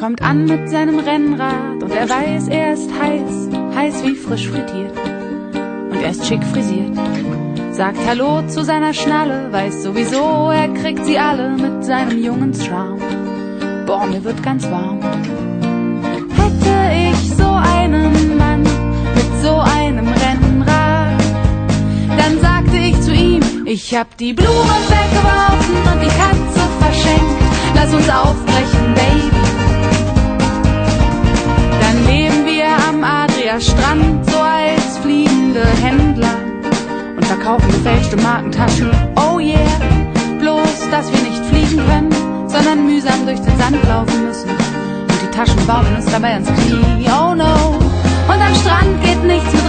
kommt an mit seinem Rennrad und er weiß, er ist heiß, heiß wie frisch frittiert. Und er ist schick frisiert. Sagt Hallo zu seiner Schnalle, weiß sowieso, er kriegt sie alle mit seinem jungen Charme. Boah, mir wird ganz warm. Hätte ich so einen Mann mit so einem Rennrad, dann sagte ich zu ihm, ich hab die Blumen weggeworfen und die Katze verschenkt. Lass uns aufbrechen, Adria-Strand, so als fliegende Händler und verkaufen gefälschte Markentaschen. Oh yeah, bloß, dass wir nicht fliegen können, sondern mühsam durch den Sand laufen müssen. Und die Taschen baumeln uns dabei ins Knie. Oh no, und am Strand geht nichts mit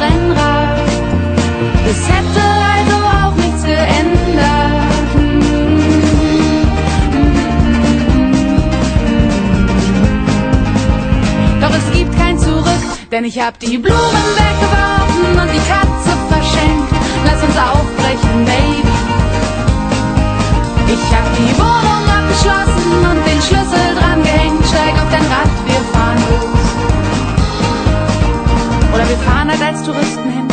denn ich hab die Blumen weggeworfen und die Katze verschenkt. Lass uns aufbrechen, Baby. Ich hab die Wohnung abgeschlossen und den Schlüssel dran gehängt. Steig auf dein Rad, wir fahren los. Oder wir fahren halt als Touristen hin.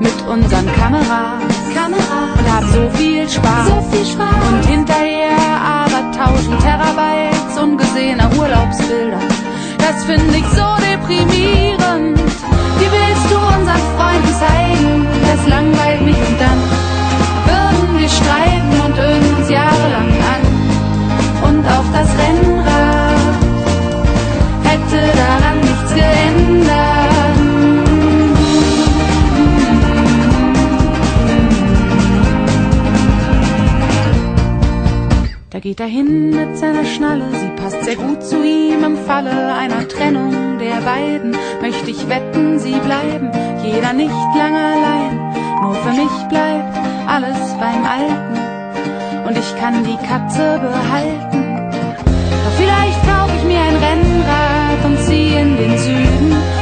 Mit unseren Kameras. Kamera, Und haben so viel Spaß. so viel Spaß. Und hinterher been exhausted. Geht er hin mit seiner Schnalle, sie passt sehr gut zu ihm im Falle einer Trennung der beiden. Möchte ich wetten, sie bleiben, jeder nicht lang allein. Nur für mich bleibt alles beim Alten und ich kann die Katze behalten. Doch vielleicht kaufe ich mir ein Rennrad und ziehe in den Süden.